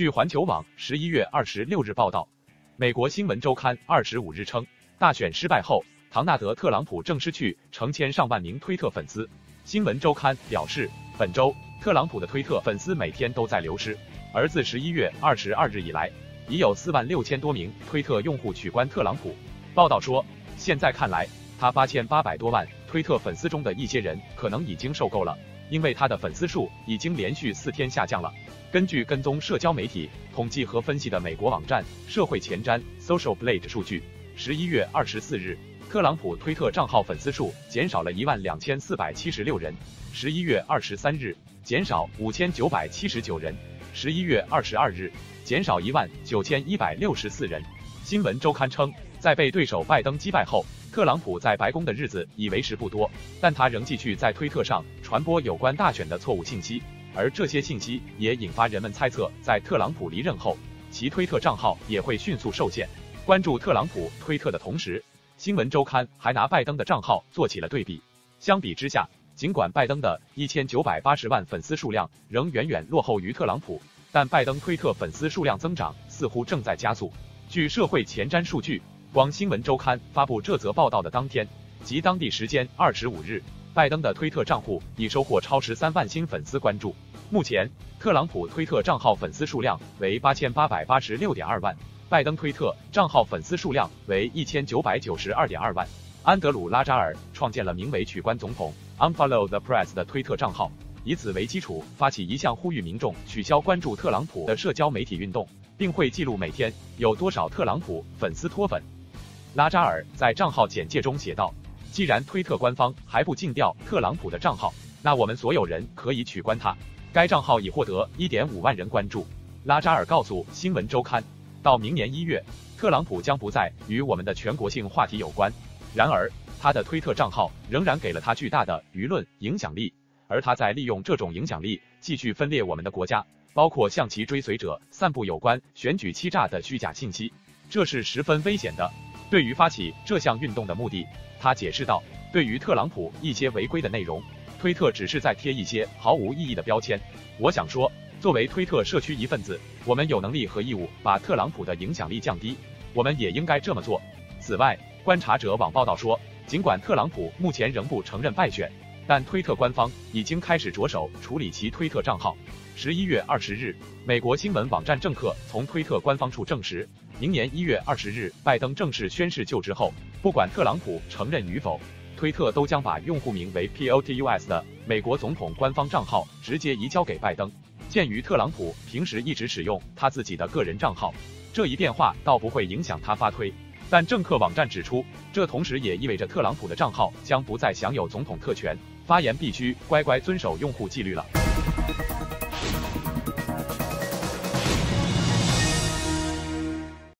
据环球网十一月二十六日报道，美国新闻周刊二十五日称，大选失败后，唐纳德·特朗普正失去成千上万名推特粉丝。新闻周刊表示，本周特朗普的推特粉丝每天都在流失，而自十一月二十二日以来，已有四万六千多名推特用户取关特朗普。报道说，现在看来，他八千八百多万推特粉丝中的一些人可能已经受够了。因为他的粉丝数已经连续四天下降了。根据跟踪社交媒体统计和分析的美国网站社会前瞻 Social Blade 数据，十一月二十四日，特朗普推特账号粉丝数减少了一万两千四百七十六人；十一月二十三日，减少五千九百七十九人；十一月二十二日，减少一万九千一百六十四人。新闻周刊称，在被对手拜登击败后。特朗普在白宫的日子已为时不多，但他仍继续在推特上传播有关大选的错误信息，而这些信息也引发人们猜测，在特朗普离任后，其推特账号也会迅速受限。关注特朗普推特的同时，新闻周刊还拿拜登的账号做起了对比。相比之下，尽管拜登的一千九百八十万粉丝数量仍远远落后于特朗普，但拜登推特粉丝数量增长似乎正在加速。据社会前瞻数据。光新闻周刊发布这则报道的当天，即当地时间二十五日，拜登的推特账户已收获超十三万新粉丝关注。目前，特朗普推特账号粉丝数量为八千八百八十六点二万，拜登推特账号粉丝数量为一千九百九十二点二万。安德鲁·拉扎尔创建了名为“取关总统 ”（Unfollow the Press） 的推特账号，以此为基础发起一项呼吁民众取消关注特朗普的社交媒体运动，并会记录每天有多少特朗普粉丝脱粉。拉扎尔在账号简介中写道：“既然推特官方还不禁掉特朗普的账号，那我们所有人可以取关他。”该账号已获得1.5万人关注。拉扎尔告诉《新闻周刊》，到明年一月，特朗普将不再与我们的全国性话题有关。然而，他的推特账号仍然给了他巨大的舆论影响力，而他在利用这种影响力继续分裂我们的国家，包括向其追随者散布有关选举欺诈的虚假信息，这是十分危险的。对于发起这项运动的目的，他解释道：“对于特朗普一些违规的内容，推特只是在贴一些毫无意义的标签。我想说，作为推特社区一份子，我们有能力和义务把特朗普的影响力降低。我们也应该这么做。”此外，观察者网报道说，尽管特朗普目前仍不承认败选，但推特官方已经开始着手处理其推特账号。十一月二十日，美国新闻网站政客从推特官方处证实，明年一月二十日拜登正式宣誓就职后，不管特朗普承认与否，推特都将把用户名为 POTUS 的美国总统官方账号直接移交给拜登。鉴于特朗普平时一直使用他自己的个人账号，这一变化倒不会影响他发推。但政客网站指出，这同时也意味着特朗普的账号将不再享有总统特权，发言必须乖乖遵守用户纪律了。